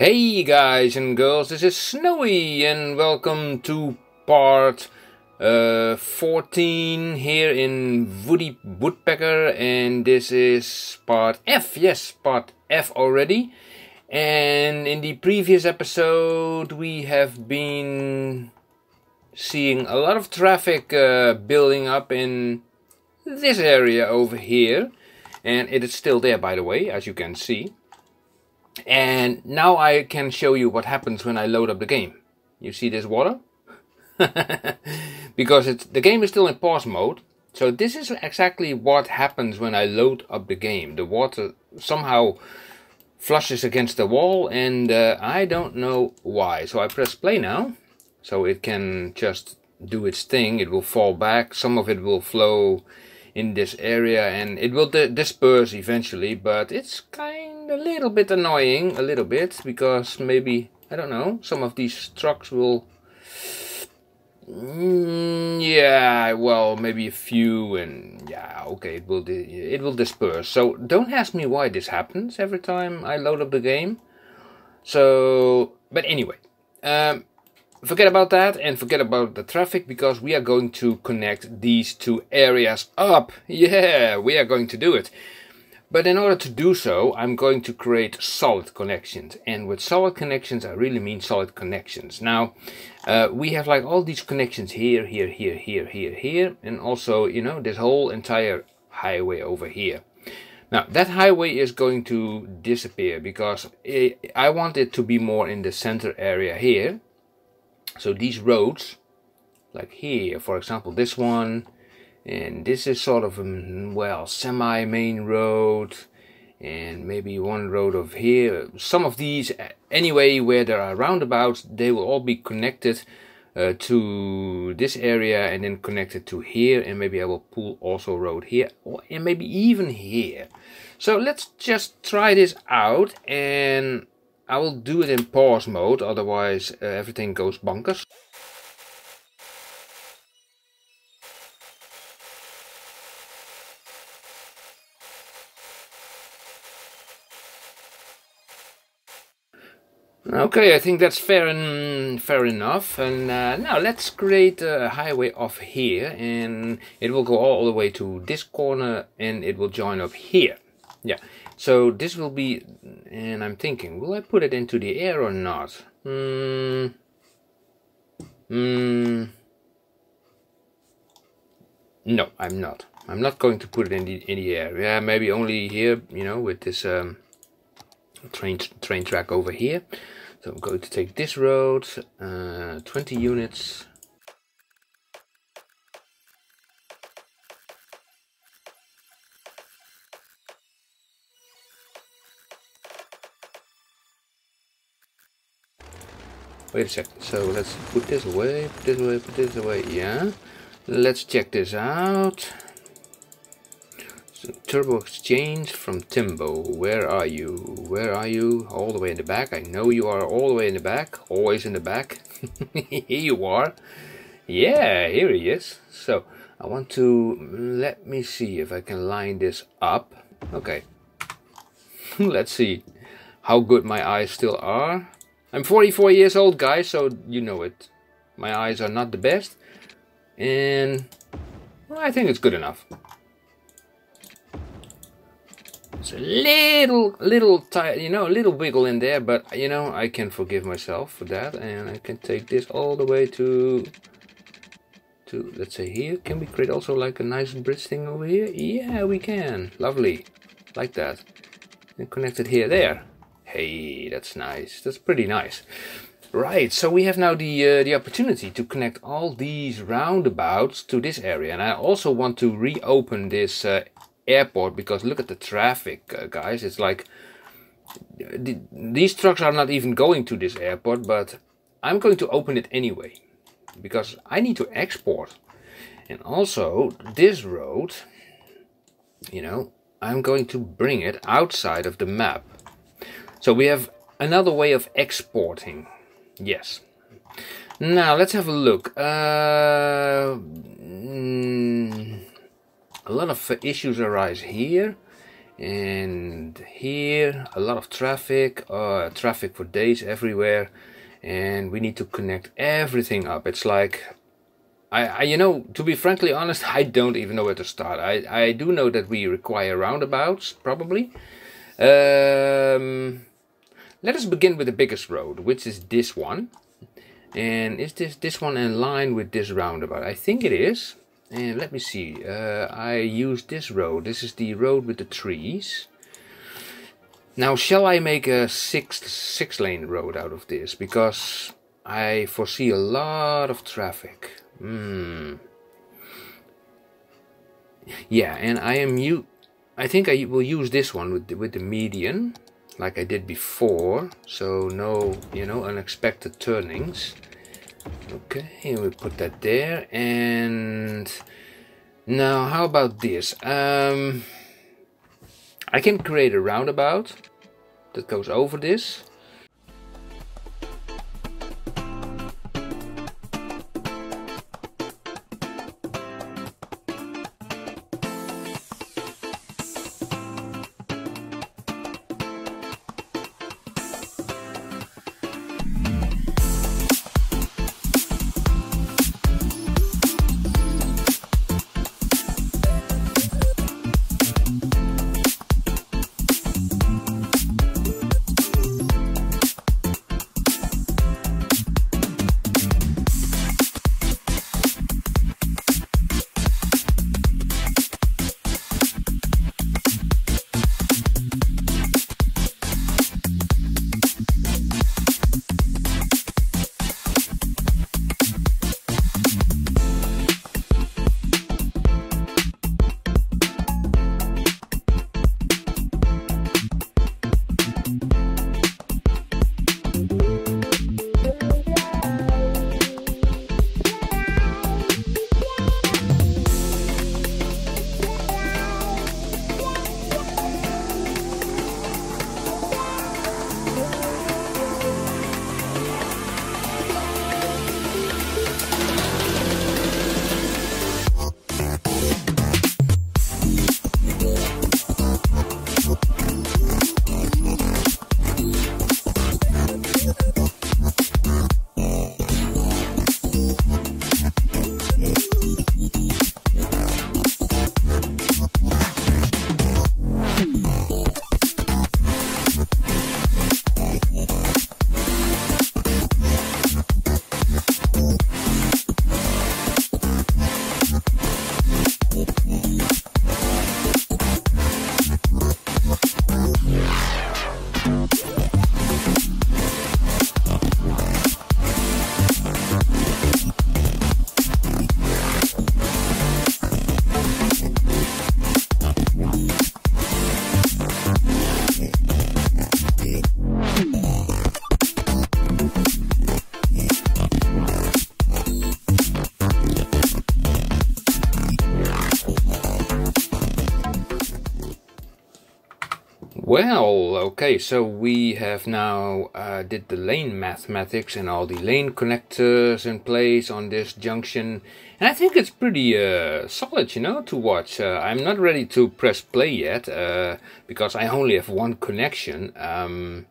Hey guys and girls, this is Snowwie and welcome to part uh, 14 here in Woody Woodpecker and this is part F, yes, part F already. And in the previous episode we have been seeing a lot of traffic uh, building up in this area over here. And it is still there by the way, as you can see. And now I can show you what happens when I load up the game. You see this water? because it's, the game is still in pause mode. So this is exactly what happens when I load up the game. The water somehow flushes against the wall and uh, I don't know why. So I press play now. So it can just do its thing. It will fall back. Some of it will flow in this area and it will disperse eventually. But it's kind a little bit annoying, a little bit, because maybe, I don't know, some of these trucks will... Mm, yeah, well, maybe a few, and yeah, okay, it will it will disperse. So don't ask me why this happens every time I load up the game. So, but anyway, um, forget about that and forget about the traffic because we are going to connect these two areas up. Yeah, we are going to do it. But in order to do so, I'm going to create solid connections. And with solid connections, I really mean solid connections. Now, uh, we have like all these connections here, here, here, here, here, here. And also, you know, this whole entire highway over here. Now, that highway is going to disappear because it, I want it to be more in the center area here. So these roads, like here, for example, this one, and this is sort of a well semi main road and maybe one road of here. Some of these anyway where there are roundabouts they will all be connected uh, to this area and then connected to here. And maybe I will pull also road here or and maybe even here. So let's just try this out and I will do it in pause mode. Otherwise uh, everything goes bonkers Okay, I think that's fair and fair enough. And uh, now let's create a highway off here, and it will go all the way to this corner, and it will join up here. Yeah. So this will be, and I'm thinking, will I put it into the air or not? Hmm. Hmm. No, I'm not. I'm not going to put it in the in the air. Yeah, maybe only here, you know, with this. Um, train train track over here. So I'm going to take this road, uh, 20 units. Wait a second, so let's put this away, put this away, put this away, yeah. Let's check this out. Turbo exchange from Timbo. Where are you? Where are you? All the way in the back. I know you are all the way in the back. Always in the back. here you are. Yeah, here he is. So I want to let me see if I can line this up. Okay. Let's see how good my eyes still are. I'm 44 years old, guys, so you know it. My eyes are not the best. And well, I think it's good enough. It's a little, little tight, you know, a little wiggle in there, but you know, I can forgive myself for that, and I can take this all the way to, to let's say here. Can we create also like a nice bridge thing over here? Yeah, we can. Lovely, like that, and connect it here, there. Hey, that's nice. That's pretty nice. Right, so we have now the uh, the opportunity to connect all these roundabouts to this area, and I also want to reopen this uh, airport because look at the traffic, uh, guys. It's like th these trucks are not even going to this airport, but I'm going to open it anyway because I need to export. And also this road, you know, I'm going to bring it outside of the map. So we have another way of exporting. Yes. Now let's have a look. Uh, mm, a lot of issues arise here and here a lot of traffic uh, traffic for days everywhere and we need to connect everything up. It's like I, I, you know to be frankly honest I don't even know where to start. I, I do know that we require roundabouts probably. Um, let us begin with the biggest road which is this one. And is this this one in line with this roundabout? I think it is and let me see, uh, I use this road. This is the road with the trees. Now, shall I make a six, six lane road out of this? Because I foresee a lot of traffic. Hmm. Yeah, and I am you. I think I will use this one with the, with the median, like I did before. So no, you know, unexpected turnings. Okay, we put that there. And now, how about this? Um, I can create a roundabout that goes over this. Well, okay, so we have now uh, did the lane mathematics and all the lane connectors in place on this junction. And I think it's pretty uh, solid, you know, to watch. Uh, I'm not ready to press play yet, uh, because I only have one connection. Um,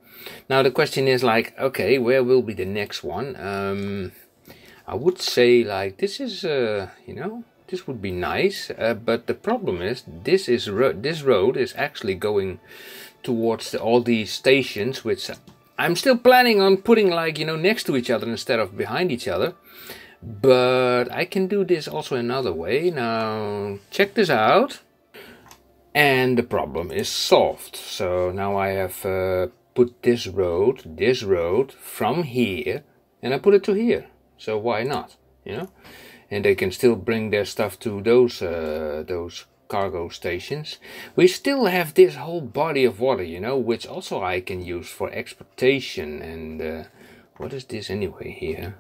now the question is like, okay, where will be the next one? Um, I would say like, this is, uh, you know, this would be nice, uh, but the problem is this is ro this road is actually going towards the, all these stations, which I'm still planning on putting like, you know, next to each other instead of behind each other. But I can do this also another way. Now, check this out. And the problem is solved. So now I have uh, put this road, this road from here, and I put it to here. So why not, you know? And they can still bring their stuff to those, uh, those cargo stations. We still have this whole body of water, you know, which also I can use for exportation. And uh, what is this anyway here?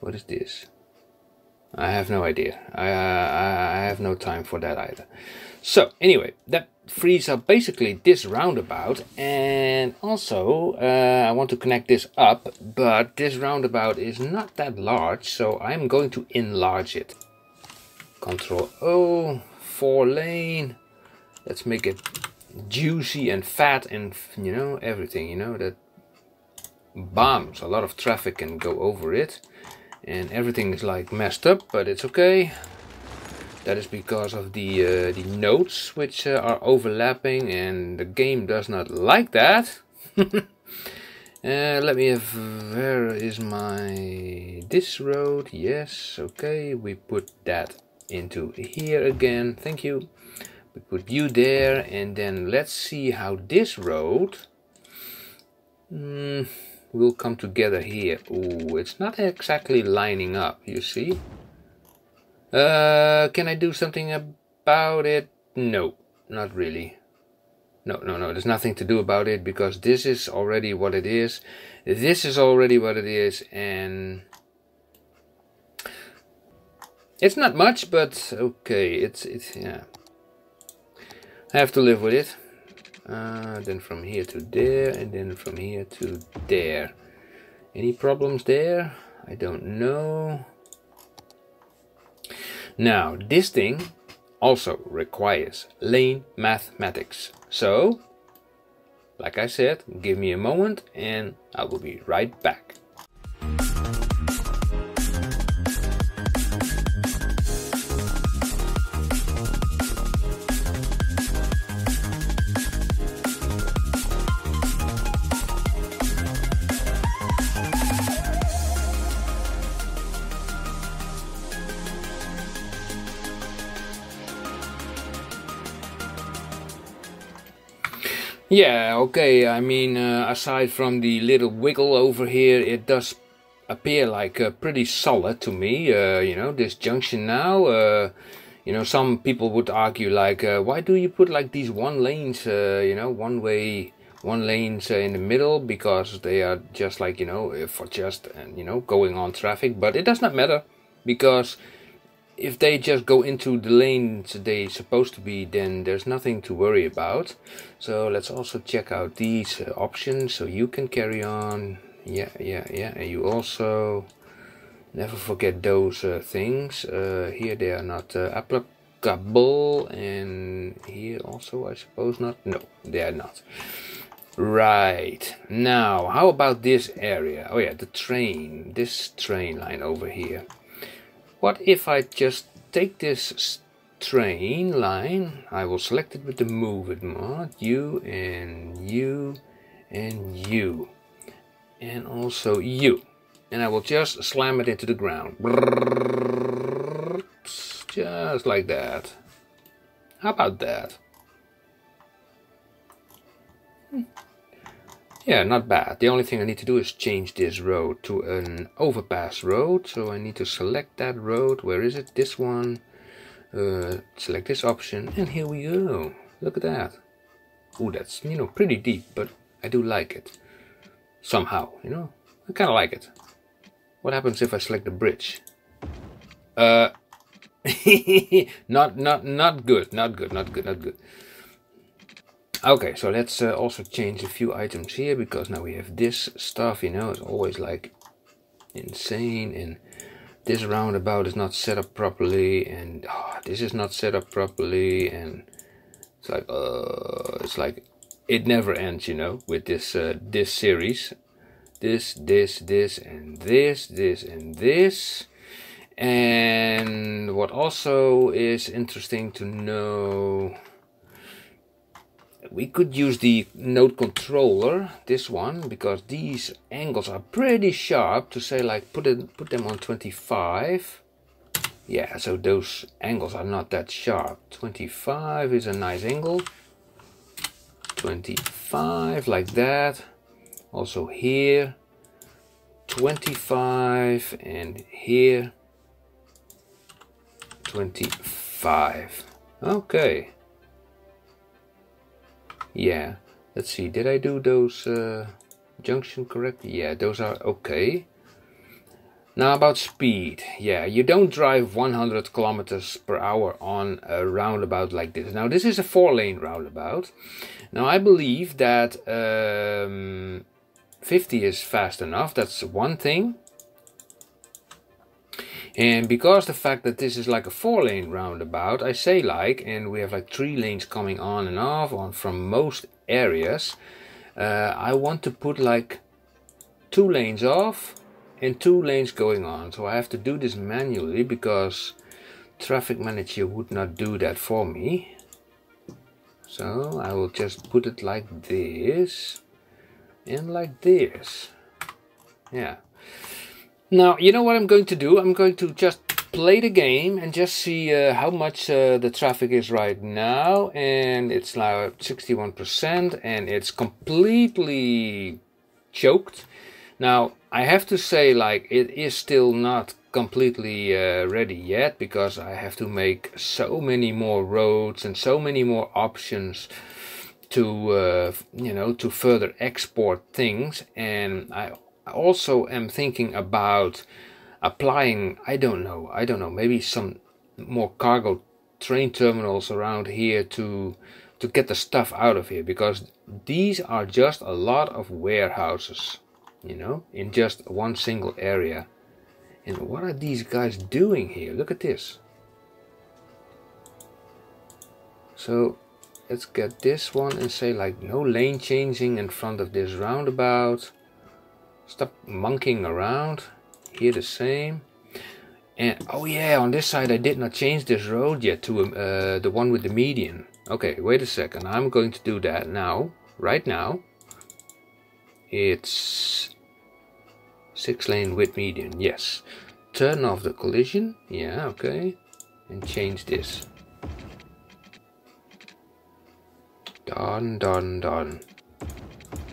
What is this? I have no idea. I, I, I have no time for that either. So anyway, that frees up basically this roundabout and also uh, I want to connect this up but this roundabout is not that large so I'm going to enlarge it. Control O four lane. Let's make it juicy and fat and you know everything you know that bombs. A lot of traffic can go over it. And everything is like messed up but it's okay. That is because of the uh, the nodes which uh, are overlapping and the game does not like that. Uh, let me have where is my this road? Yes okay we put that into here again thank you we put you there and then let's see how this road mm, will come together here. Ooh, it's not exactly lining up, you see. Uh, can I do something about it? No, not really. No, no, no, there's nothing to do about it because this is already what it is. This is already what it is and it's not much, but okay, it's, it's, yeah. I have to live with it. Uh, then from here to there, and then from here to there. Any problems there? I don't know. Now, this thing also requires lane mathematics. So, like I said, give me a moment and I will be right back. Yeah, okay, I mean, uh, aside from the little wiggle over here, it does appear like uh, pretty solid to me, uh, you know, this junction now. Uh, you know, some people would argue like, uh, why do you put like these one lanes, uh, you know, one way, one lanes in the middle because they are just like, you know, for just, you know, going on traffic, but it does not matter because if they just go into the lanes they're supposed to be then there's nothing to worry about. So let's also check out these uh, options so you can carry on. Yeah yeah yeah and you also never forget those uh, things. Uh, here they are not uh, applicable and here also I suppose not. No they are not. Right. Now how about this area? Oh yeah the train this train line over here what if I just take this train line, I will select it with the move it mod, you and you and you and also you and I will just slam it into the ground just like that how about that. Yeah, not bad. The only thing I need to do is change this road to an overpass road. So I need to select that road. Where is it? This one. Uh, select this option. And here we go. Look at that. Oh, that's, you know, pretty deep, but I do like it. Somehow, you know. I kind of like it. What happens if I select the bridge? Uh, not, not, not good. Not good, not good, not good. Okay, so let's uh, also change a few items here because now we have this stuff, you know, it's always like insane and this roundabout is not set up properly and oh, this is not set up properly and it's like uh it's like it never ends you know with this uh, this series. This this this and this this and this. And what also is interesting to know we could use the node controller, this one, because these angles are pretty sharp to say like put it put them on 25. Yeah, so those angles are not that sharp. 25 is a nice angle. 25 like that. Also here 25 and here 25. Okay. Yeah, let's see, did I do those uh, junction correctly? Yeah, those are okay. Now about speed. Yeah, you don't drive 100 kilometers per hour on a roundabout like this. Now this is a four lane roundabout. Now I believe that um, 50 is fast enough. That's one thing. And because the fact that this is like a four lane roundabout, I say like, and we have like three lanes coming on and off on from most areas, uh, I want to put like two lanes off and two lanes going on. So I have to do this manually because Traffic Manager would not do that for me. So I will just put it like this and like this. Yeah. Now, you know what I'm going to do? I'm going to just play the game and just see uh, how much uh, the traffic is right now. And it's now 61% and it's completely choked. Now, I have to say, like, it is still not completely uh, ready yet because I have to make so many more roads and so many more options to, uh, you know, to further export things. And I also am thinking about applying, I don't know, I don't know, maybe some more cargo train terminals around here to to get the stuff out of here because these are just a lot of warehouses you know, in just one single area. And what are these guys doing here? Look at this. So let's get this one and say like no lane changing in front of this roundabout. Stop monkeying around. Here the same. And oh yeah, on this side I did not change this road yet to uh, the one with the median. Okay, wait a second. I'm going to do that now, right now. It's Six lane with median, yes. Turn off the collision, yeah, okay. And change this. Done, done, done.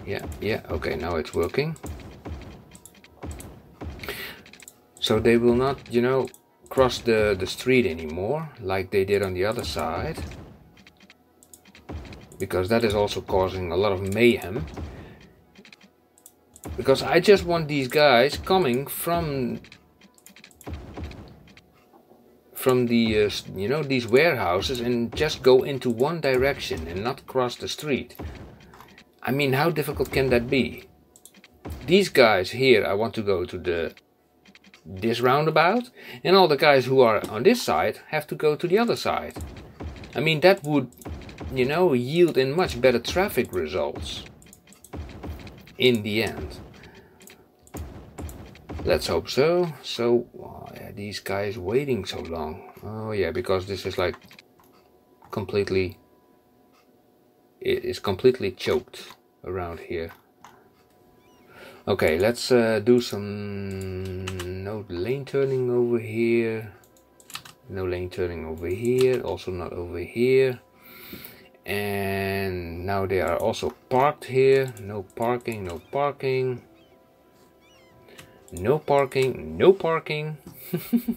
Yeah, yeah, okay, now it's working. So they will not, you know, cross the, the street anymore, like they did on the other side. Because that is also causing a lot of mayhem because I just want these guys coming from from the uh, you know these warehouses and just go into one direction and not cross the street. I mean, how difficult can that be? These guys here, I want to go to the this roundabout, and all the guys who are on this side have to go to the other side. I mean, that would, you know, yield in much better traffic results in the end. Let's hope so. So, oh yeah, these guys waiting so long. Oh yeah, because this is like completely, it is completely choked around here. Okay, let's uh, do some no lane turning over here. No lane turning over here, also not over here. And now they are also parked here. No parking no parking. No parking no parking.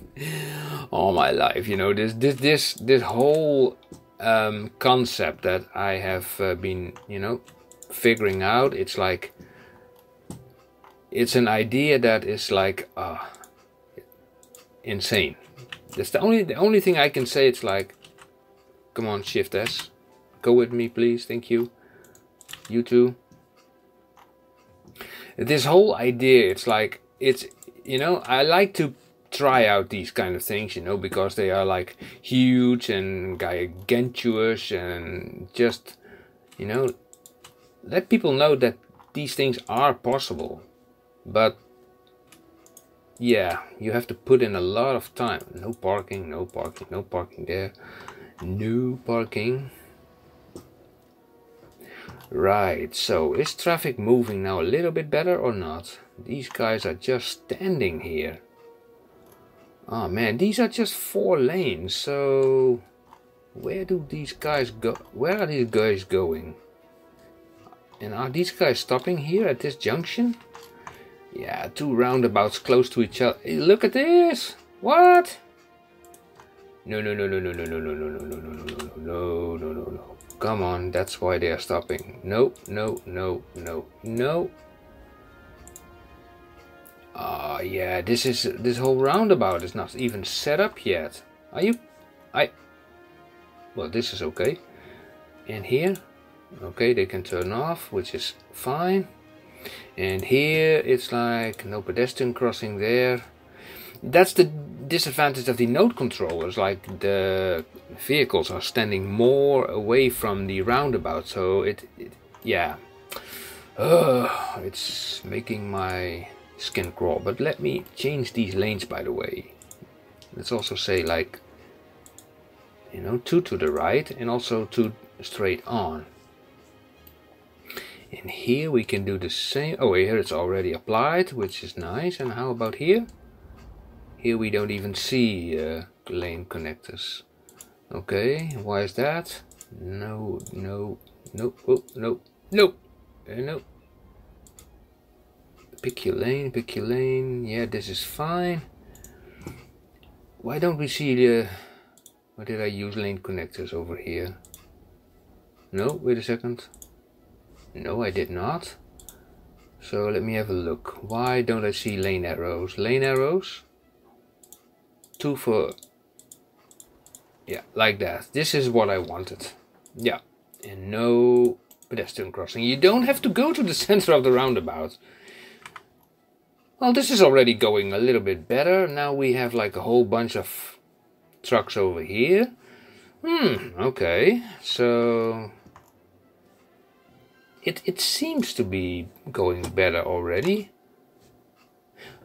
All my life you know this this this this whole um, concept that i have uh, been you know figuring out it's like it's an idea that is like uh, insane that's the only the only thing i can say it's like come on shift s Go with me, please. Thank you. You too. This whole idea, it's like, it's, you know, I like to try out these kind of things, you know, because they are like huge and gigantuous and just, you know, let people know that these things are possible. But yeah, you have to put in a lot of time. No parking, no parking, no parking there. No parking. Right, so is traffic moving now a little bit better or not? These guys are just standing here. Oh man, these are just four lanes, so where do these guys go? Where are these guys going? And are these guys stopping here at this junction? Yeah, two roundabouts close to each other. Hey, look at this! What? No, no, no, no, no, no, no, no, no, no, no, no, no, no, no, no, no, no. Come on, that's why they are stopping. No, no, no, no, no. Ah, uh, yeah, this is this whole roundabout is not even set up yet. Are you? I. Well, this is okay. And here, okay, they can turn off, which is fine. And here it's like no pedestrian crossing there. That's the disadvantage of the node controllers, like the vehicles are standing more away from the roundabout, so it, it yeah, uh, it's making my skin crawl. But let me change these lanes, by the way. Let's also say like, you know, two to the right and also two straight on. And here we can do the same. Oh, here it's already applied, which is nice. And how about here? Here we don't even see uh, lane connectors. Okay, why is that? No, no, no, oh, no, no, uh, no. Pick your lane, pick your lane. Yeah, this is fine. Why don't we see the... Why did I use lane connectors over here? No, wait a second. No, I did not. So let me have a look. Why don't I see lane arrows? Lane arrows? two for yeah like that this is what I wanted yeah and no pedestrian crossing you don't have to go to the center of the roundabout well this is already going a little bit better now we have like a whole bunch of trucks over here hmm okay so it, it seems to be going better already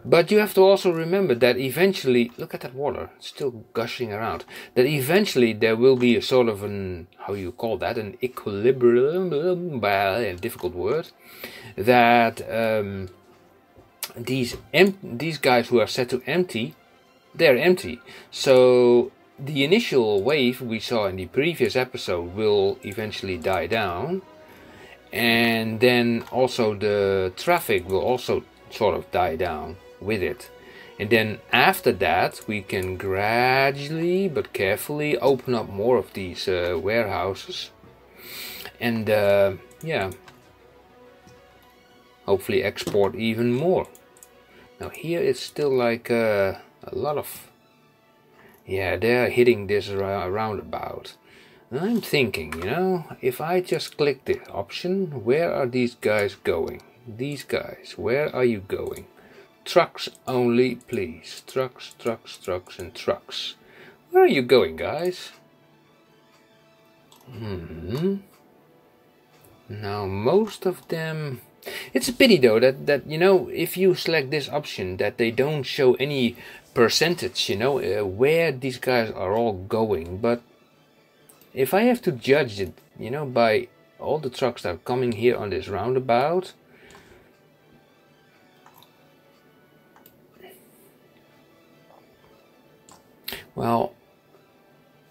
but you have to also remember that eventually, look at that water, it's still gushing around. That eventually there will be a sort of an, how you call that, an equilibrium, a difficult word, that um, these these guys who are set to empty, they're empty. So the initial wave we saw in the previous episode will eventually die down, and then also the traffic will also sort of die down with it. And then after that, we can gradually but carefully open up more of these uh, warehouses. And uh, yeah, hopefully export even more. Now here it's still like uh, a lot of, yeah, they're hitting this roundabout. I'm thinking, you know, if I just click the option, where are these guys going? These guys, where are you going? Trucks only, please. Trucks, trucks, trucks, and trucks. Where are you going, guys? Hmm. Now, most of them... It's a pity, though, that, that, you know, if you select this option, that they don't show any percentage, you know, uh, where these guys are all going. But if I have to judge it, you know, by all the trucks that are coming here on this roundabout, Well,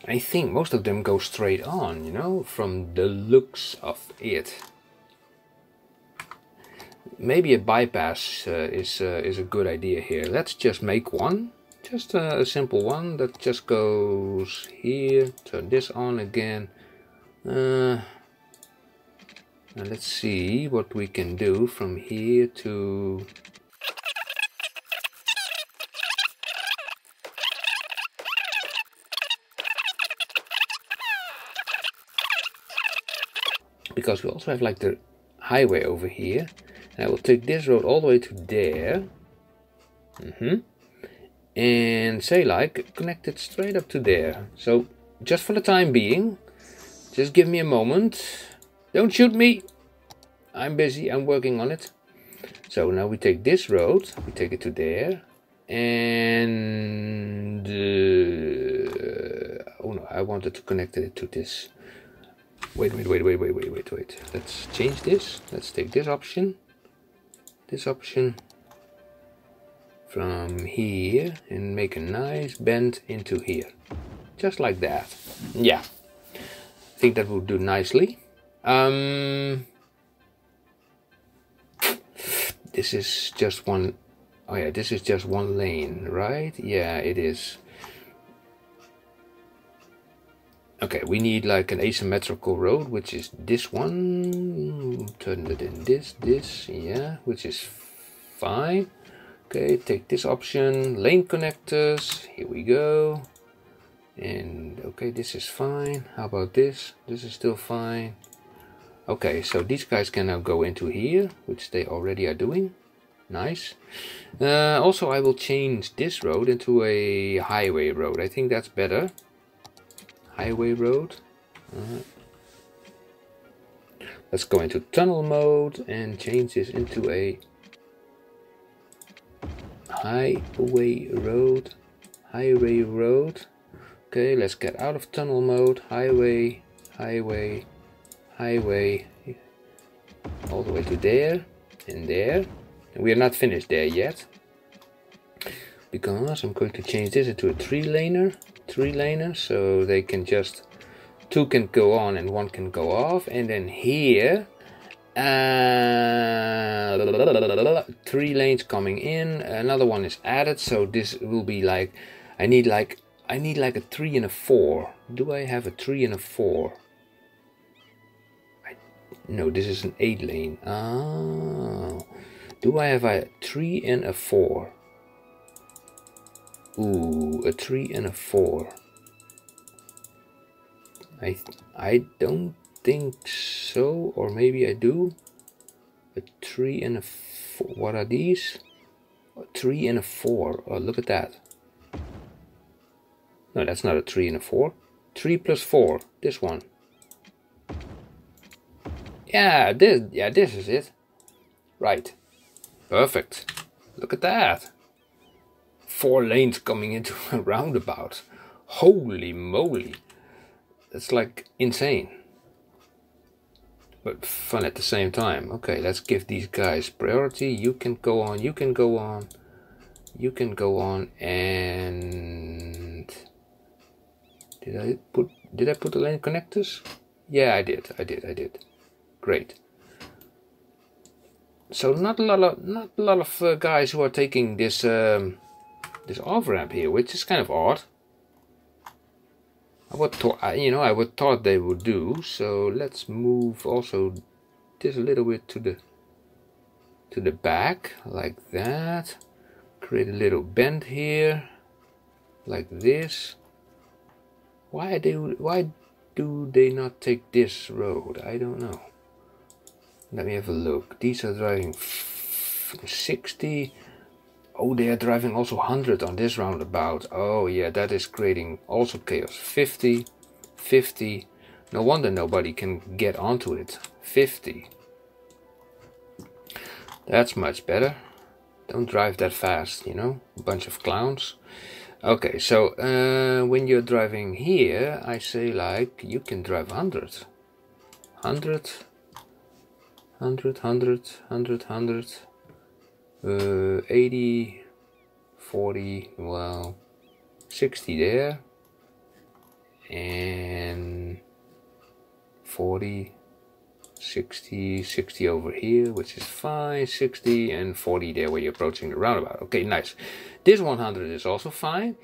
I think most of them go straight on, you know, from the looks of it. Maybe a bypass uh, is uh, is a good idea here. Let's just make one, just a, a simple one that just goes here. Turn this on again. Uh, now let's see what we can do from here to because we also have like the highway over here. And I will take this road all the way to there. Mm -hmm. And say like, connect it straight up to there. So, just for the time being, just give me a moment. Don't shoot me. I'm busy, I'm working on it. So now we take this road, we take it to there. And... Uh, oh no, I wanted to connect it to this Wait, wait, wait, wait, wait, wait, wait, wait. Let's change this. Let's take this option. This option from here and make a nice bend into here. Just like that. Yeah. I think that would do nicely. Um, this is just one oh yeah this is just one lane right yeah it is Okay, we need like an asymmetrical road, which is this one. Turn it in this, this, yeah, which is fine. Okay, take this option, lane connectors, here we go. And okay, this is fine. How about this? This is still fine. Okay, so these guys can now go into here, which they already are doing. Nice. Uh, also, I will change this road into a highway road. I think that's better. Highway road. Uh, let's go into tunnel mode and change this into a highway road. Highway road. Okay, let's get out of tunnel mode. Highway, highway, highway. All the way to there and there. And we are not finished there yet. Because I'm going to change this into a three laner. Three laner, so they can just two can go on and one can go off. And then here uh, three lanes coming in another one is added so this will be like I need like I need like a 3 and a 4. Do I have a 3 and a 4? I, no, this is an 8 lane. Oh. Do I have a 3 and a 4? Ooh, a 3 and a 4. I I don't think so, or maybe I do. A 3 and a 4. What are these? A 3 and a 4. Oh, look at that. No, that's not a 3 and a 4. 3 plus 4. This one. Yeah, this, yeah, this is it. Right. Perfect. Look at that. Four lanes coming into a roundabout. Holy moly. That's like insane. But fun at the same time. Okay, let's give these guys priority. You can go on, you can go on. You can go on and did I put did I put the lane connectors? Yeah, I did. I did. I did. Great. So not a lot of not a lot of uh, guys who are taking this um, this off ramp here, which is kind of odd. I would thought you know I would thought they would do. So let's move also this a little bit to the to the back like that. Create a little bend here like this. Why do why do they not take this road? I don't know. Let me have a look. These are driving 60. Oh, they are driving also 100 on this roundabout. Oh yeah, that is creating also chaos. 50, 50. No wonder nobody can get onto it. 50. That's much better. Don't drive that fast, you know? A bunch of clowns. Okay, so uh, when you're driving here, I say like you can drive 100. 100, 100, 100, 100, 100, uh, 80, 40, well, 60 there, and 40, 60, 60 over here, which is fine, 60 and 40 there where you're approaching the roundabout. Okay, nice. This 100 is also fine.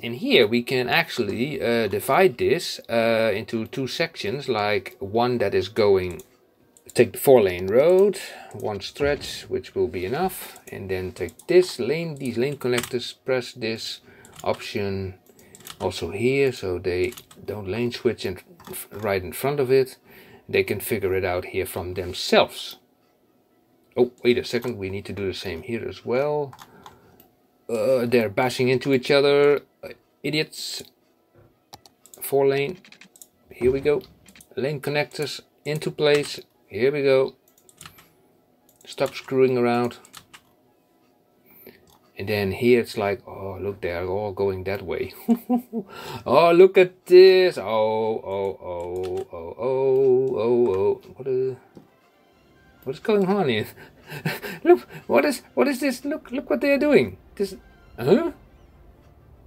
And here we can actually uh, divide this uh, into two sections, like one that is going, take the four lane road, one stretch, which will be enough. And then take this lane, these lane connectors, press this option also here, so they don't lane switch in, right in front of it they can figure it out here from themselves. Oh, wait a second, we need to do the same here as well. Uh, they're bashing into each other. Uh, idiots. Four lane. Here we go. Lane connectors into place. Here we go. Stop screwing around. And then here it's like, oh, look, they're all going that way. oh, look at this. Oh, oh, oh, oh, oh, oh, oh. What is, what is going on here? look, what is, what is this? Look, look what they're doing. This, huh?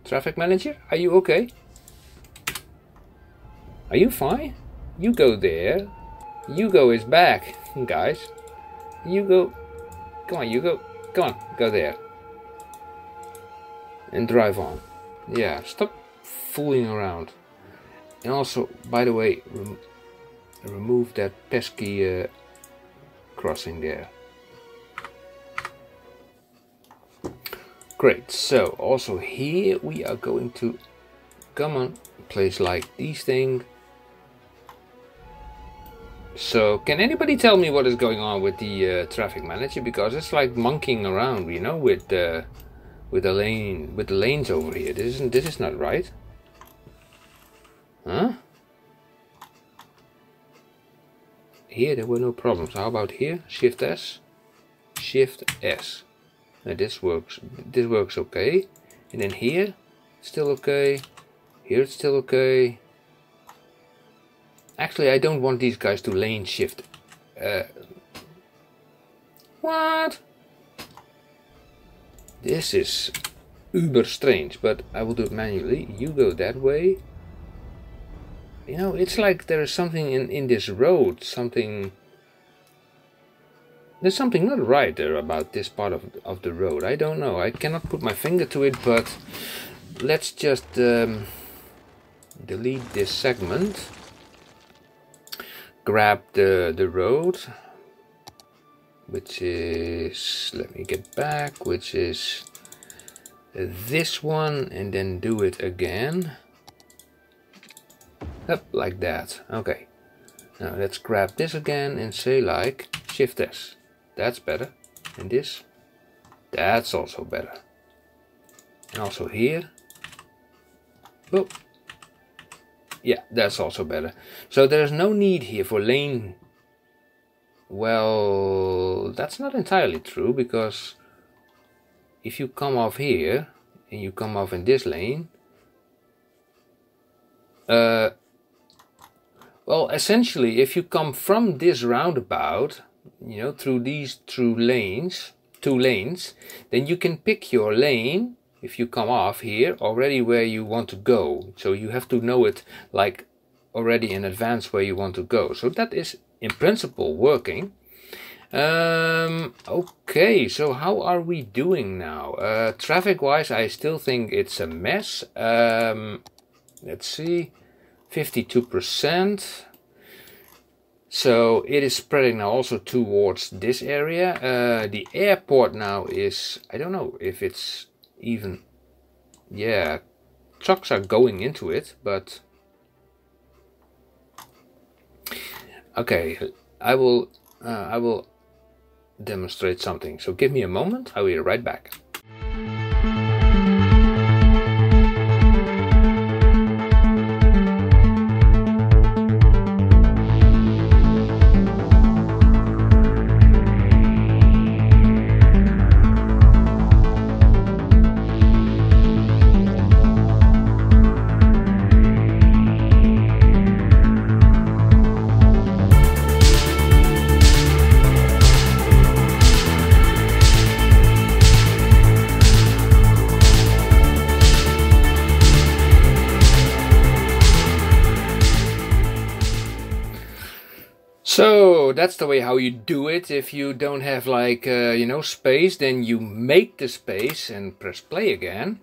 Traffic manager, are you okay? Are you fine? You go there. You go is back, guys. You go. Come on, you go. Come on, go there and drive on. Yeah, stop fooling around. And also, by the way, rem remove that pesky uh, crossing there. Great, so also here we are going to come on place like these things. So, can anybody tell me what is going on with the uh, traffic manager? Because it's like monkeying around, you know, with uh, with the lane with the lanes over here. This isn't this is not right. Huh? Here there were no problems. How about here? Shift S. Shift S. Now this works. This works okay. And then here, still okay. Here it's still okay. Actually, I don't want these guys to lane shift. Uh, what? This is uber strange, but I will do it manually. You go that way. You know, it's like there is something in, in this road, something... There's something not right there about this part of, of the road. I don't know. I cannot put my finger to it, but let's just um, delete this segment. Grab the, the road, which is, let me get back, which is this one, and then do it again. Up like that. Okay. Now let's grab this again and say like Shift S. That's better. And this. That's also better. And also here. Oh. Yeah, that's also better. So there's no need here for lane. Well, that's not entirely true because if you come off here and you come off in this lane, uh, well, essentially, if you come from this roundabout, you know, through these two lanes, two lanes, then you can pick your lane if you come off here already where you want to go. So you have to know it like already in advance where you want to go. So that is in principle working. Um, okay, so how are we doing now? Uh, traffic wise, I still think it's a mess. Um, let's see. 52%. So it is spreading now also towards this area. Uh, the airport now is, I don't know if it's even, yeah, trucks are going into it, but okay, I will, uh, I will demonstrate something. So give me a moment, I will be right back. That's the way how you do it. If you don't have like, uh, you know, space, then you make the space and press play again.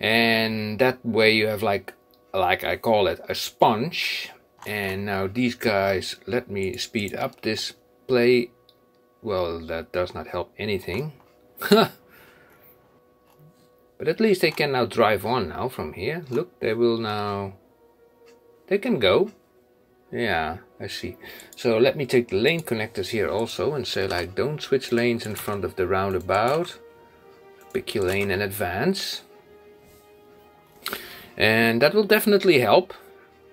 And that way you have like, like I call it, a sponge. And now these guys, let me speed up this play. Well, that does not help anything. but at least they can now drive on now from here. Look, they will now, they can go. Yeah, I see. So let me take the lane connectors here also and say like don't switch lanes in front of the roundabout. Pick your lane and advance. And that will definitely help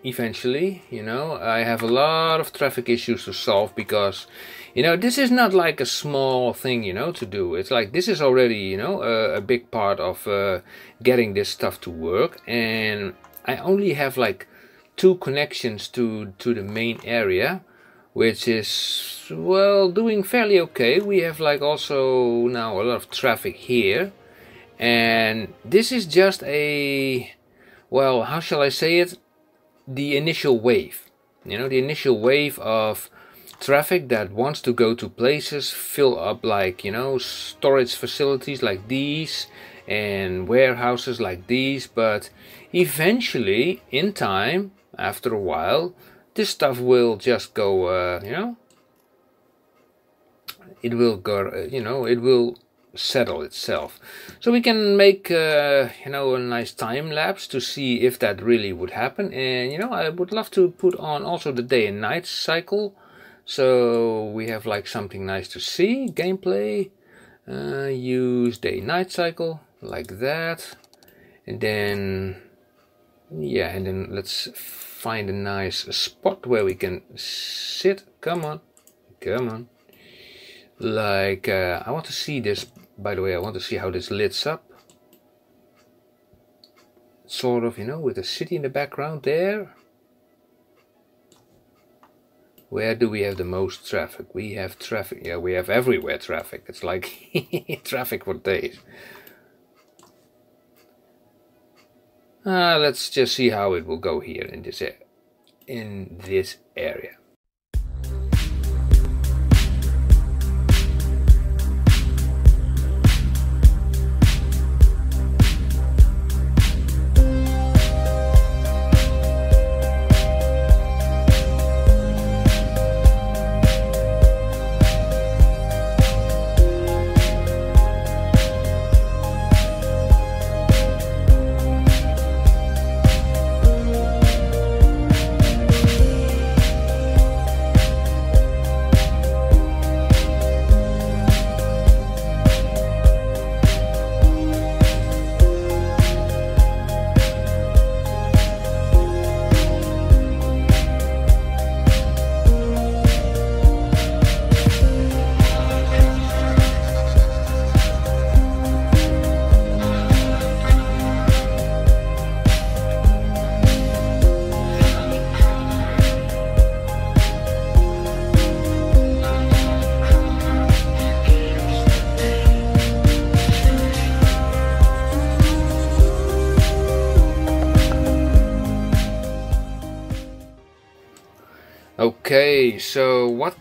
eventually, you know. I have a lot of traffic issues to solve because, you know, this is not like a small thing, you know, to do. It's like this is already, you know, a, a big part of uh, getting this stuff to work. And I only have like two connections to to the main area which is well doing fairly okay. We have like also now a lot of traffic here. And this is just a well how shall I say it? The initial wave. You know the initial wave of traffic that wants to go to places fill up like you know storage facilities like these and warehouses like these. But eventually in time after a while, this stuff will just go, uh, you know, it will go, uh, you know, it will settle itself. So we can make, uh, you know, a nice time lapse to see if that really would happen. And, you know, I would love to put on also the day and night cycle So we have like something nice to see, gameplay, uh, use day night cycle like that. And then, yeah, and then let's find a nice spot where we can sit. Come on, come on. Like, uh, I want to see this, by the way, I want to see how this lights up. Sort of, you know, with the city in the background there. Where do we have the most traffic? We have traffic, yeah, we have everywhere traffic. It's like traffic for days. Uh, let's just see how it will go here in this in this area.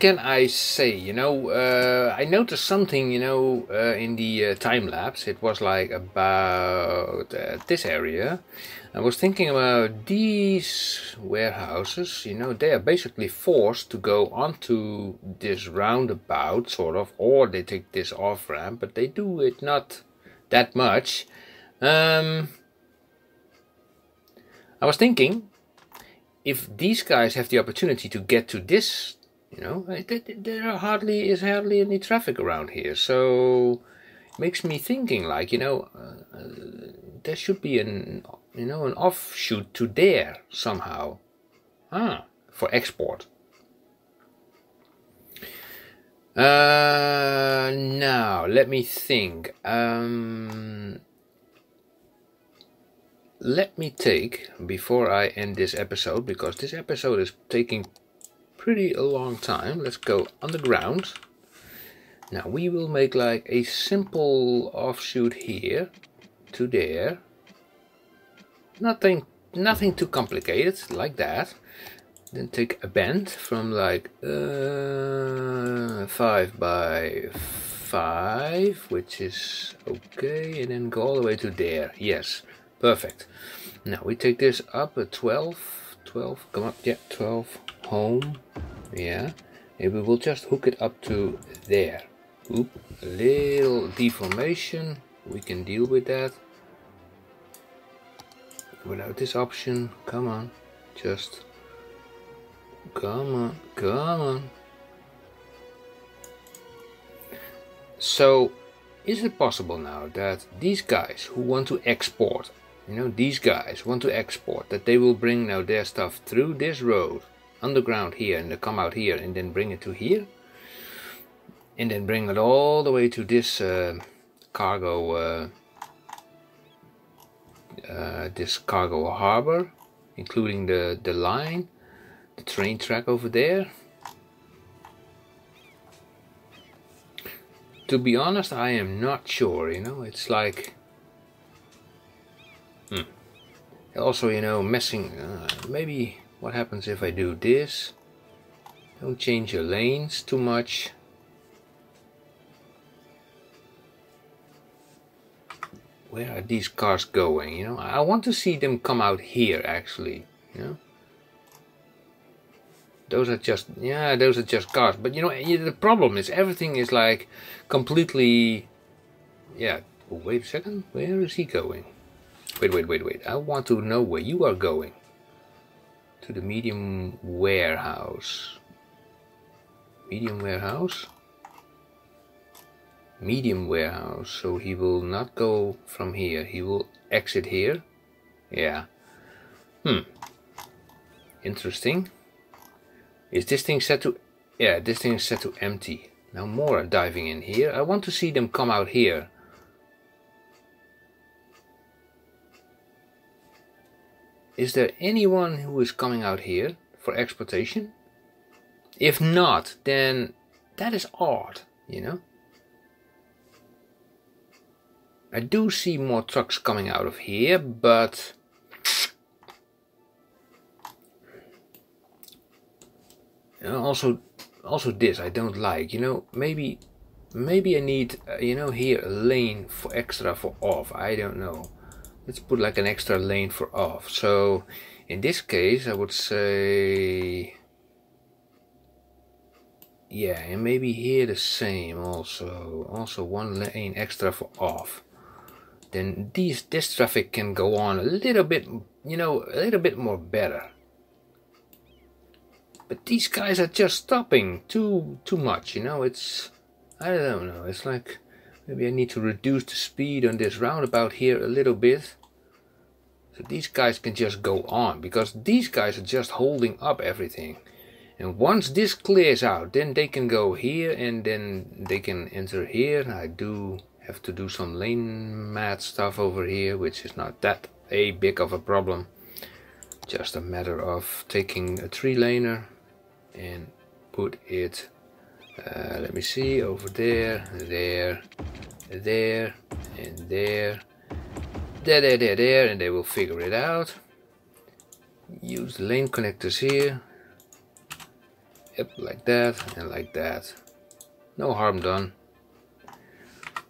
Can I say? You know, uh, I noticed something, you know, uh, in the uh, time lapse. It was like about uh, this area. I was thinking about these warehouses, you know, they are basically forced to go onto this roundabout, sort of, or they take this off ramp, but they do it not that much. Um, I was thinking if these guys have the opportunity to get to this, you know, there hardly is hardly any traffic around here. So makes me thinking, like, you know, uh, uh, there should be an, you know, an offshoot to there somehow. Ah, for export. Uh, now let me think. Um, let me take, before I end this episode, because this episode is taking pretty a long time, let's go underground. Now we will make like a simple offshoot here to there. Nothing, nothing too complicated like that. Then take a bend from like uh, 5 by 5, which is okay, and then go all the way to there. Yes, Perfect. Now we take this up at 12. 12, come up, yeah, 12, home, yeah. And we will just hook it up to there. Oop, a little deformation, we can deal with that. Without this option, come on, just, come on, come on. So, is it possible now that these guys who want to export you know, these guys want to export, that they will bring now their stuff through this road, underground here, and they come out here and then bring it to here. And then bring it all the way to this uh, cargo, uh, uh, this cargo harbor, including the, the line, the train track over there. To be honest, I am not sure, you know, it's like Also, you know, messing, uh, maybe what happens if I do this? Don't change your lanes too much. Where are these cars going, you know? I want to see them come out here, actually, you know? Those are just, yeah, those are just cars. But, you know, the problem is everything is like completely, yeah. Oh, wait a second, where is he going? Wait, wait, wait, wait. I want to know where you are going. To the medium warehouse. medium warehouse? Medium warehouse. So he will not go from here. He will exit here? Yeah. Hmm. Interesting. Is this thing set to yeah this thing is set to empty. Now more are diving in here. I want to see them come out here is there anyone who is coming out here for exploitation? if not then that is odd you know I do see more trucks coming out of here, but also also this I don't like. You know, maybe maybe I need uh, you know here a lane for extra for off. I don't know. Let's put like an extra lane for off. So in this case, I would say yeah, and maybe here the same also. Also one lane extra for off then these this traffic can go on a little bit you know a little bit more better but these guys are just stopping too too much you know it's I don't know it's like maybe I need to reduce the speed on this roundabout here a little bit. So these guys can just go on because these guys are just holding up everything. And once this clears out then they can go here and then they can enter here. I do have to do some lane mat stuff over here which is not that a big of a problem. Just a matter of taking a three laner and put it uh, let me see over there there there and there. There there there there and they will figure it out. Use lane connectors here. Yep like that and like that. No harm done.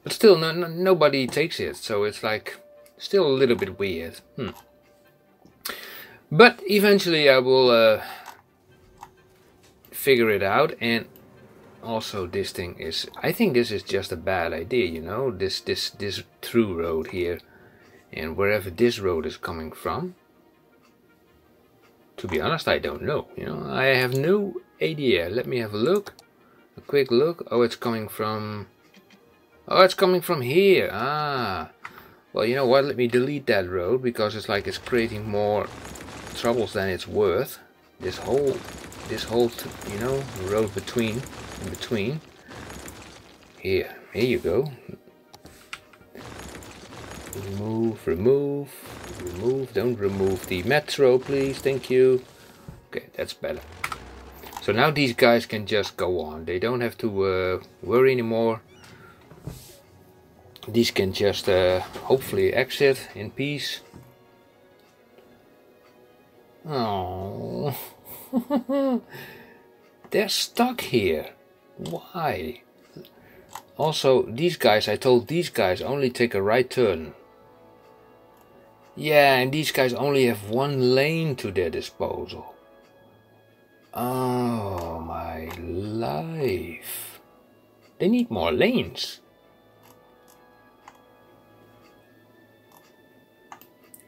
But still, no, no, nobody takes it, so it's like still a little bit weird. Hmm. But eventually I will uh, figure it out and also this thing is I think this is just a bad idea you know this this this through road here and wherever this road is coming from to be honest I don't know you know I have no idea let me have a look a quick look oh it's coming from Oh, it's coming from here. Ah. Well, you know what? Let me delete that road because it's like it's creating more troubles than it's worth. This whole, this whole, you know, road between, in between. Here, here you go. Remove, remove, remove. Don't remove the metro, please. Thank you. Okay, that's better. So now these guys can just go on. They don't have to uh, worry anymore these can just uh, hopefully exit in peace. Oh, they're stuck here. Why? Also, these guys, I told these guys only take a right turn. Yeah, and these guys only have one lane to their disposal. Oh my life. They need more lanes.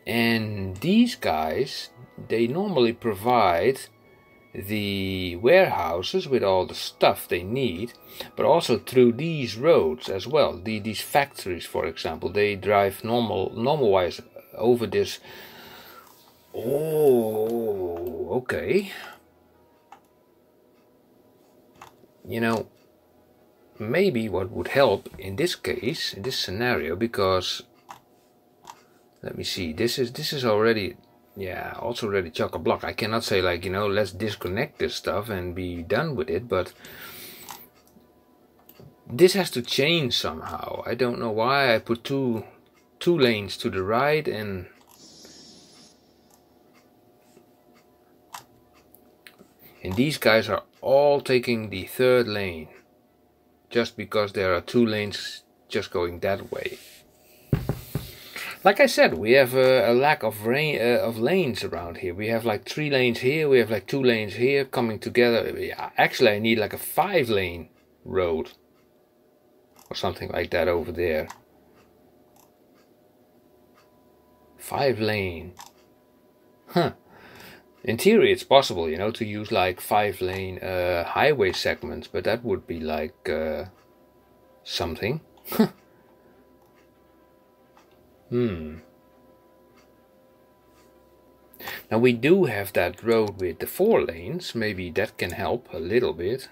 And these guys, they normally provide the warehouses with all the stuff they need, but also through these roads as well. The, these factories, for example, they drive normal, normal wise over this. Oh, okay. You know, maybe what would help in this case, in this scenario, because let me see this is this is already yeah also already chock a block. I cannot say like you know let's disconnect this stuff and be done with it but this has to change somehow. I don't know why I put two two lanes to the right and and these guys are all taking the third lane just because there are two lanes just going that way like I said, we have a, a lack of rain uh, of lanes around here. We have like three lanes here. We have like two lanes here coming together. Actually, I need like a five lane road or something like that over there. Five lane. Huh. in theory it's possible you know to use like five lane uh, highway segments but that would be like uh, something hmm. Now we do have that road with the four lanes. Maybe that can help a little bit.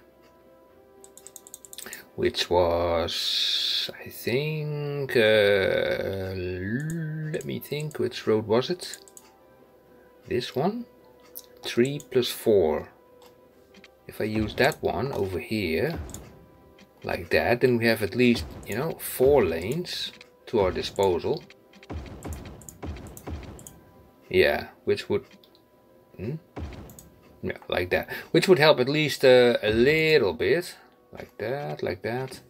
Which was I think uh, let me think which road was it? This one? 3 plus 4. If I use that one over here, like that, then we have at least, you know, 4 lanes to our disposal. Yeah, which would... Hmm? Yeah, like that. Which would help at least uh, a little bit. Like that, like that.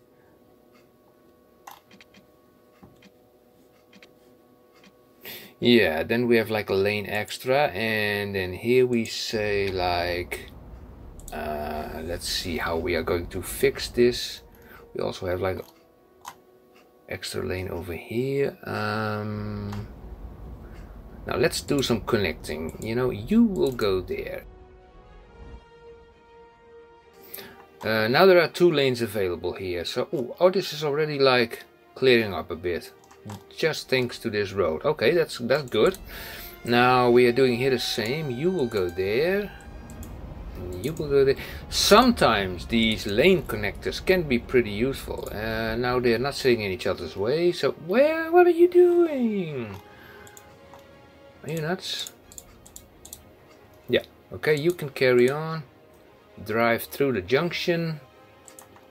yeah then we have like a lane extra and then here we say like uh, let's see how we are going to fix this we also have like extra lane over here um, now let's do some connecting you know you will go there uh, now there are two lanes available here so ooh, oh this is already like clearing up a bit just thanks to this road. Okay, that's that's good. Now we are doing here the same. You will go there. You will go there. Sometimes these lane connectors can be pretty useful. Uh, now they are not sitting in each other's way. So where? What are you doing? Are you nuts? Yeah. Okay, you can carry on. Drive through the junction.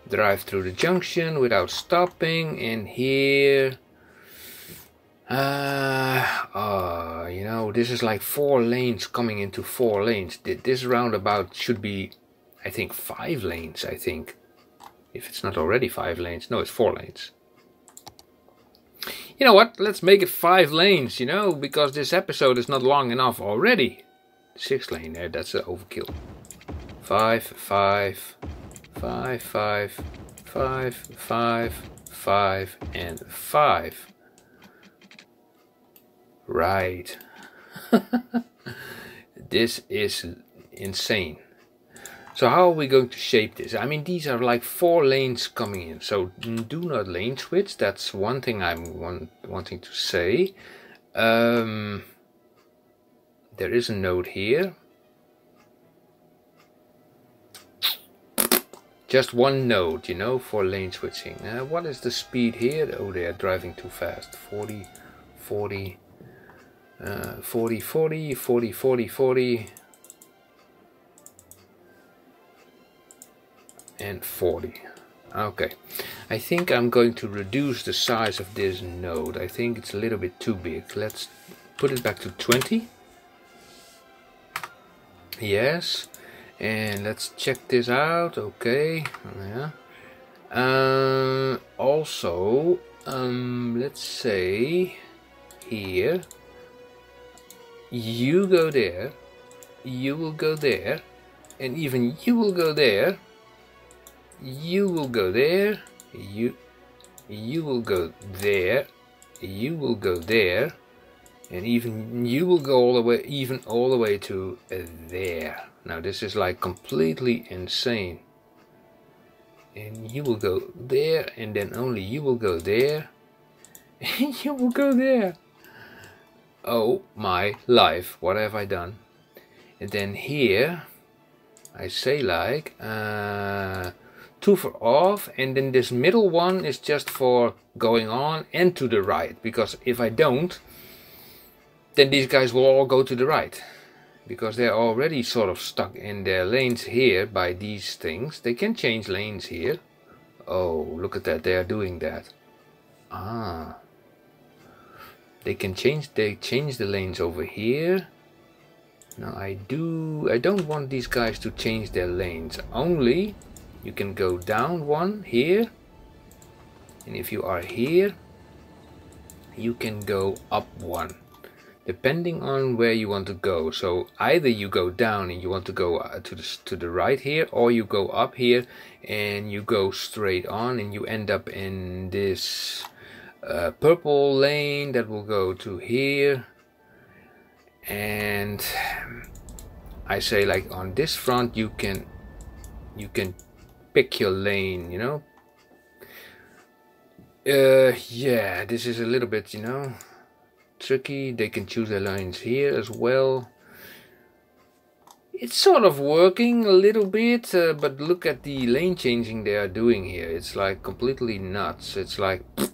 Drive through the junction without stopping. And here uh, uh, you know, this is like four lanes coming into four lanes. This roundabout should be, I think, five lanes, I think. If it's not already five lanes. No, it's four lanes. You know what? Let's make it five lanes, you know, because this episode is not long enough already. Six lane there, that's an overkill. Five, five, five, five, five, five, five, and five. Right. this is insane. So how are we going to shape this? I mean, these are like four lanes coming in. So do not lane switch. That's one thing I'm want, wanting to say. Um, there is a node here. Just one node, you know, for lane switching. Uh, what is the speed here? Oh, they are driving too fast. 40, 40, uh, 40, 40, 40, 40, 40, and 40. Okay, I think I'm going to reduce the size of this node. I think it's a little bit too big. Let's put it back to 20. Yes, and let's check this out. Okay, yeah. Uh, also, um, let's say here you go there, you will go there, and even you will go there, you will go there, you you will go there, you will go there, and even you will go all the way, even all the way to there. Now this is like completely insane. And you will go there, and then only you will go there, and you will go there oh my life, what have I done? And then here, I say like, uh, two for off, and then this middle one is just for going on and to the right, because if I don't, then these guys will all go to the right. Because they're already sort of stuck in their lanes here by these things. They can change lanes here. Oh, look at that, they are doing that. Ah they can change they change the lanes over here now I do I don't want these guys to change their lanes only you can go down one here. And if you are here you can go up one depending on where you want to go. So either you go down and you want to go uh, to the, to the right here or you go up here and you go straight on and you end up in this a purple lane that will go to here. And I say like on this front you can you can pick your lane, you know. Uh, yeah, this is a little bit, you know, tricky. They can choose their lines here as well. It's sort of working a little bit, uh, but look at the lane changing they are doing here. It's like completely nuts. It's like...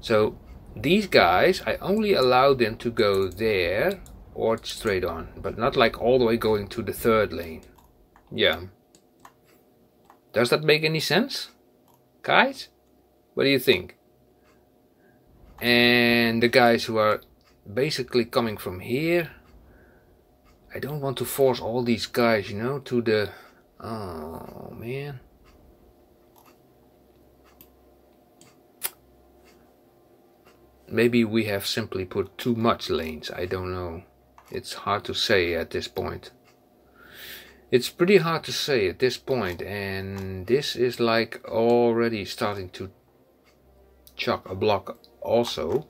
So, these guys, I only allow them to go there or straight on, but not like all the way going to the third lane. Yeah. Does that make any sense? Guys? What do you think? And the guys who are basically coming from here, I don't want to force all these guys, you know, to the... Oh, man. Maybe we have simply put too much lanes, I don't know. It's hard to say at this point. It's pretty hard to say at this point and this is like already starting to chuck a block also.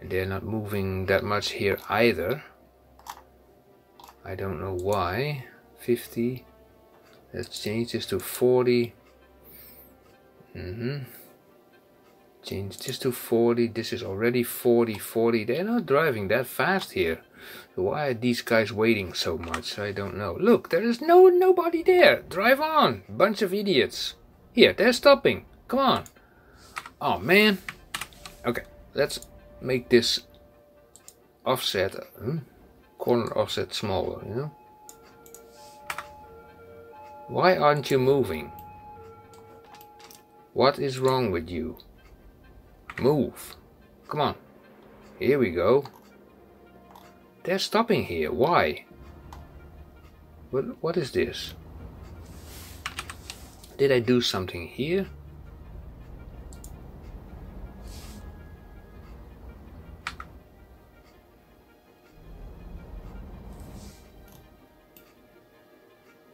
And they're not moving that much here either. I don't know why. 50. Let's change this to 40. Mm-hmm. Change this to 40. This is already 40, 40. They're not driving that fast here. Why are these guys waiting so much? I don't know. Look, there is no nobody there. Drive on. Bunch of idiots. Here, they're stopping. Come on. Oh, man. Okay, let's make this offset. Hmm? Corner offset smaller, you know? Why aren't you moving? What is wrong with you? Move. Come on. Here we go. They're stopping here. Why? What, what is this? Did I do something here?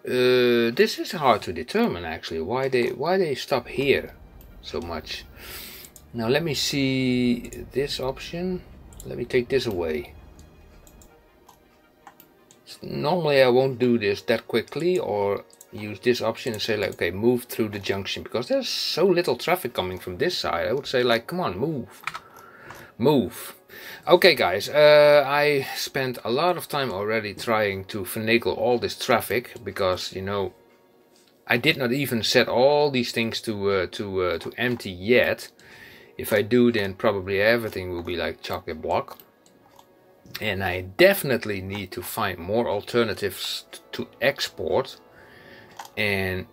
Uh, this is hard to determine actually why they why they stop here so much now let me see this option. Let me take this away. Normally I won't do this that quickly or use this option and say like okay move through the junction because there's so little traffic coming from this side. I would say like come on move. Move. Okay guys, uh, I spent a lot of time already trying to finagle all this traffic because you know I did not even set all these things to uh, to uh, to empty yet if I do, then probably everything will be like chocolate block. And I definitely need to find more alternatives to export. And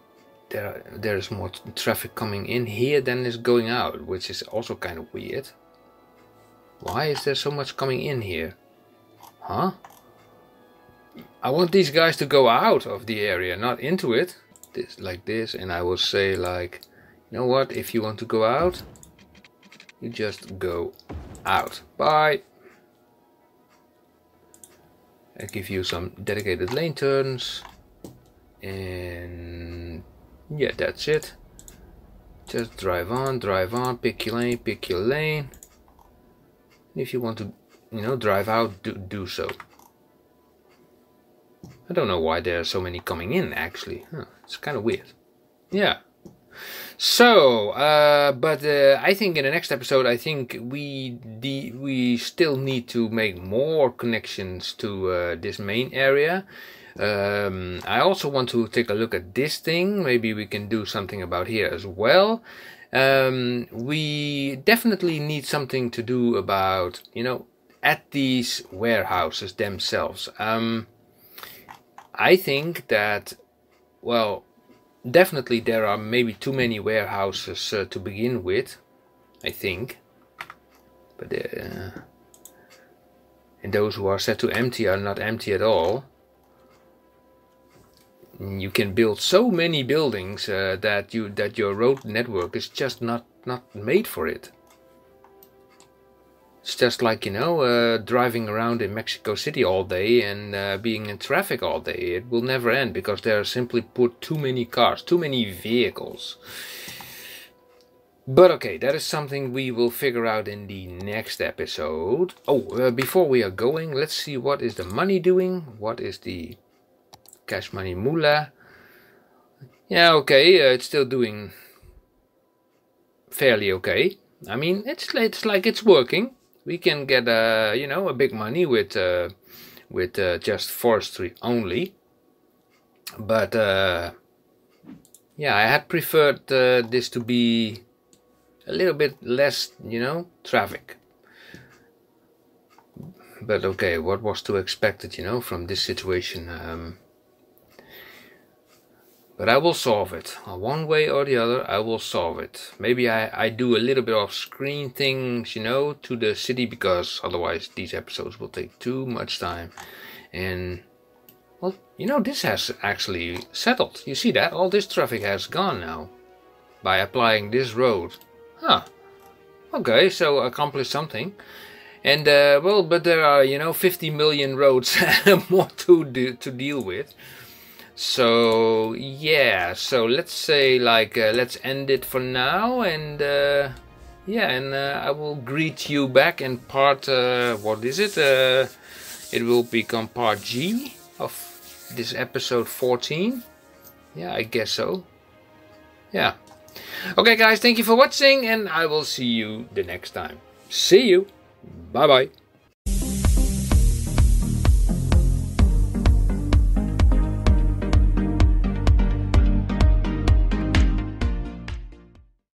there, there's more traffic coming in here than is going out, which is also kind of weird. Why is there so much coming in here? Huh? I want these guys to go out of the area, not into it. This like this, and I will say like, you know what, if you want to go out, you just go out. Bye! I give you some dedicated lane turns and yeah that's it. Just drive on drive on pick your lane pick your lane. If you want to you know drive out do, do so. I don't know why there are so many coming in actually. Huh, it's kind of weird. Yeah so, uh, but uh, I think in the next episode, I think we we still need to make more connections to uh, this main area. Um, I also want to take a look at this thing. Maybe we can do something about here as well. Um, we definitely need something to do about, you know, at these warehouses themselves. Um, I think that, well, definitely there are maybe too many warehouses uh, to begin with, I think. But uh, and those who are set to empty are not empty at all. You can build so many buildings uh, that you that your road network is just not not made for it. It's just like, you know, uh, driving around in Mexico City all day and uh, being in traffic all day. It will never end because there are simply put too many cars, too many vehicles. But okay, that is something we will figure out in the next episode. Oh, uh, before we are going, let's see what is the money doing. What is the cash money moolah? Yeah, okay, uh, it's still doing fairly okay. I mean, it's it's like it's working. We can get uh, you know a big money with uh, with uh, just forestry only. But uh, yeah, I had preferred uh, this to be a little bit less, you know, traffic. But okay, what was to expected, you know, from this situation? Um, but I will solve it. One way or the other, I will solve it. Maybe I, I do a little bit of screen things, you know, to the city because otherwise these episodes will take too much time. And, well, you know, this has actually settled. You see that? All this traffic has gone now by applying this road. Huh. Okay, so accomplish something. And, uh, well, but there are, you know, 50 million roads more to, do, to deal with. So, yeah, so let's say, like, uh, let's end it for now. And, uh, yeah, and uh, I will greet you back in part, uh, what is it? Uh, it will become part G of this episode 14. Yeah, I guess so. Yeah. Okay, guys, thank you for watching, and I will see you the next time. See you. Bye bye.